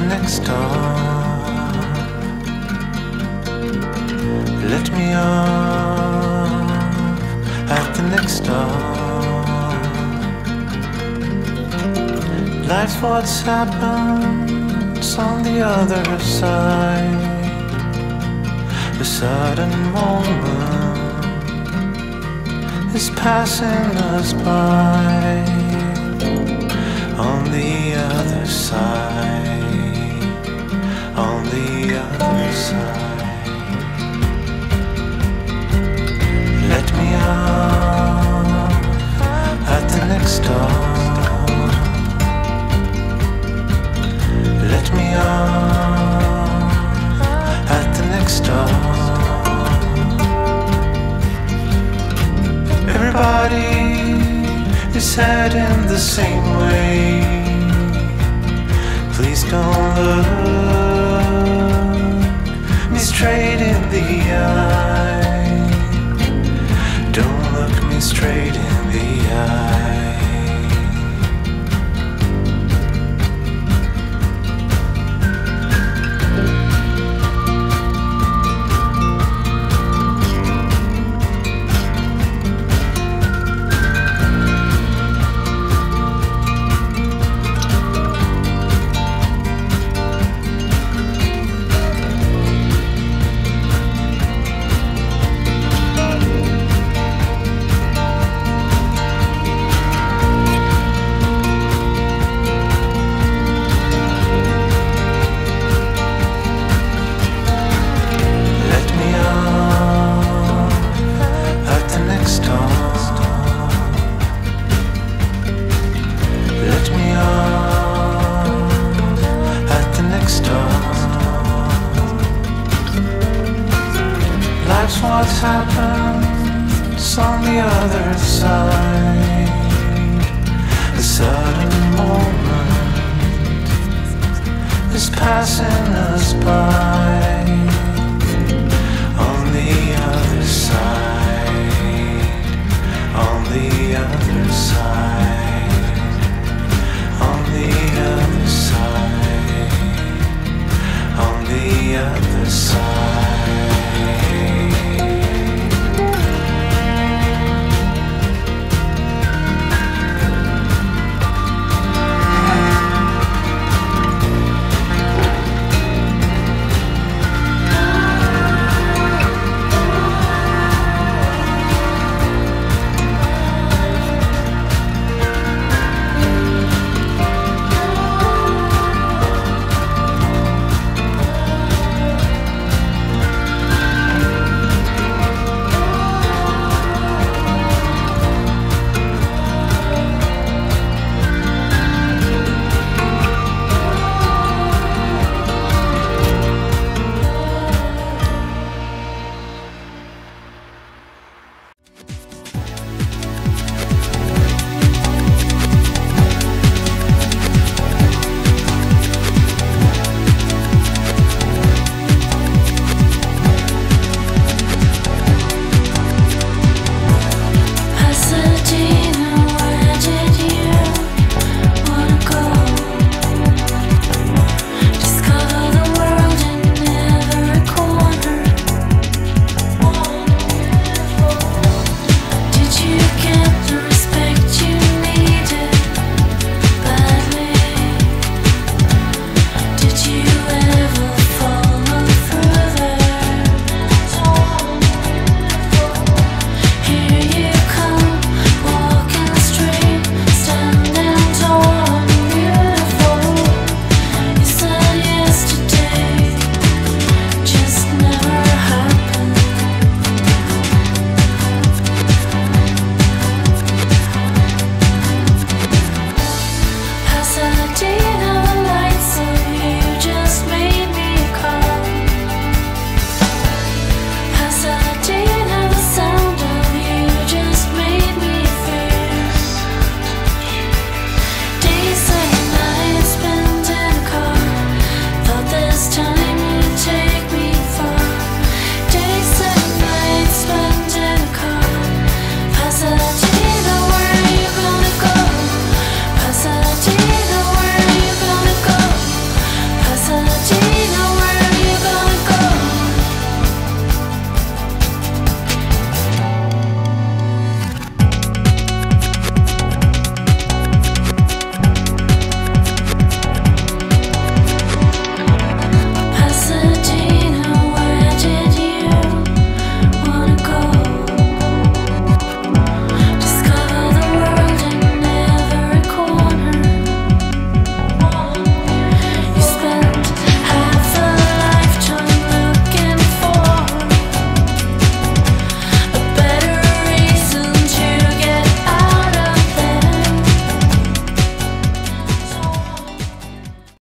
next stop. Let me off at the next stop. Life's what's happens on the other side. A sudden moment is passing us by on the other side, on the other side. Let me at the next. Let me at the next. Everybody is heading the same way. Please don't look me straight in the eye. Happens on the other side. A sudden moment is passing us by